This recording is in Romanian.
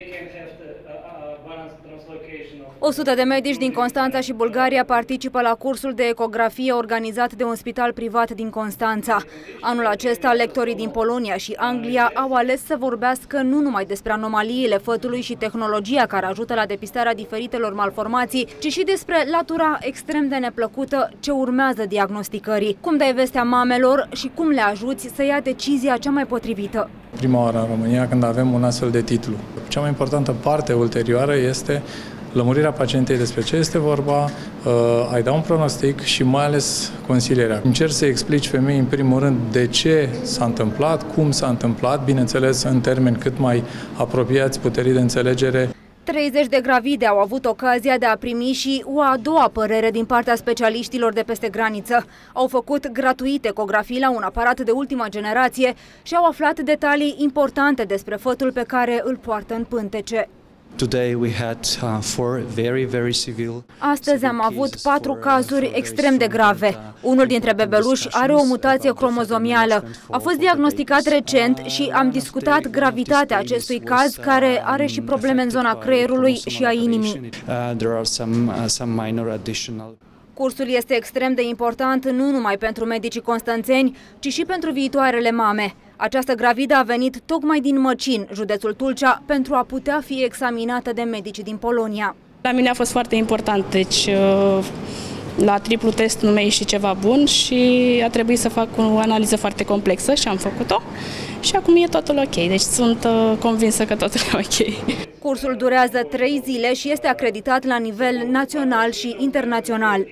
They can't have uh, the uh, 100 de medici din Constanța și Bulgaria participă la cursul de ecografie organizat de un spital privat din Constanța. Anul acesta, lectorii din Polonia și Anglia au ales să vorbească nu numai despre anomaliile fătului și tehnologia care ajută la depistarea diferitelor malformații, ci și despre latura extrem de neplăcută ce urmează diagnosticării. Cum dai vestea mamelor și cum le ajuți să ia decizia cea mai potrivită. Prima oară în România când avem un astfel de titlu. Cea mai importantă parte ulterioară este lămurirea pacientei despre ce este vorba, uh, ai da un pronostic și mai ales consilierea. Încerci să explici femeii în primul rând de ce s-a întâmplat, cum s-a întâmplat, bineînțeles în termeni cât mai apropiați puterii de înțelegere. 30 de gravide au avut ocazia de a primi și o a doua părere din partea specialiștilor de peste graniță. Au făcut gratuit ecografii la un aparat de ultima generație și au aflat detalii importante despre fătul pe care îl poartă în pântece. Astăzi am avut patru uh, cazuri extrem de grave. Uh, Unul dintre bebeluși are o mutație cromozomială. A fost diagnosticat recent și am discutat gravitatea acestui caz, care are și probleme în zona creierului și a inimii. Uh, Cursul este extrem de important nu numai pentru medicii constanțeni, ci și pentru viitoarele mame. Această gravidă a venit tocmai din Măcin, județul Tulcea, pentru a putea fi examinată de medici din Polonia. La mine a fost foarte important, deci uh, la triplu test nu mi-a ieșit ceva bun și a trebuit să fac o analiză foarte complexă și am făcut-o și acum e totul ok, deci sunt uh, convinsă că totul e ok. Cursul durează trei zile și este acreditat la nivel național și internațional.